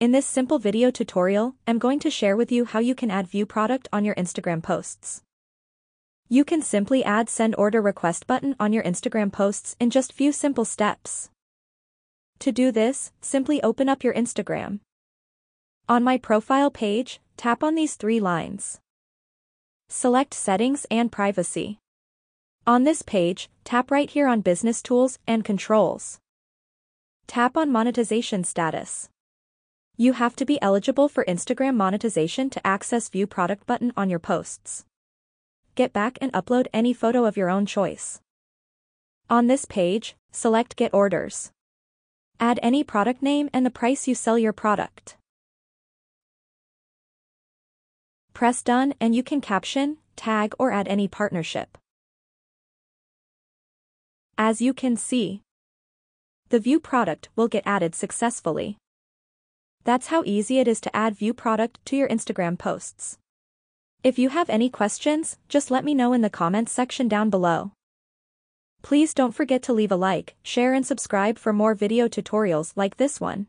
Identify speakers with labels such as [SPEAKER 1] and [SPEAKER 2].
[SPEAKER 1] In this simple video tutorial, I'm going to share with you how you can add view product on your Instagram posts. You can simply add send order request button on your Instagram posts in just few simple steps. To do this, simply open up your Instagram. On my profile page, tap on these three lines. Select Settings and Privacy. On this page, tap right here on Business Tools and Controls. Tap on Monetization Status. You have to be eligible for Instagram monetization to access View Product button on your posts. Get back and upload any photo of your own choice. On this page, select Get Orders. Add any product name and the price you sell your product. Press Done and you can caption, tag or add any partnership. As you can see, the View product will get added successfully. That's how easy it is to add View product to your Instagram posts. If you have any questions, just let me know in the comments section down below. Please don't forget to leave a like, share and subscribe for more video tutorials like this one.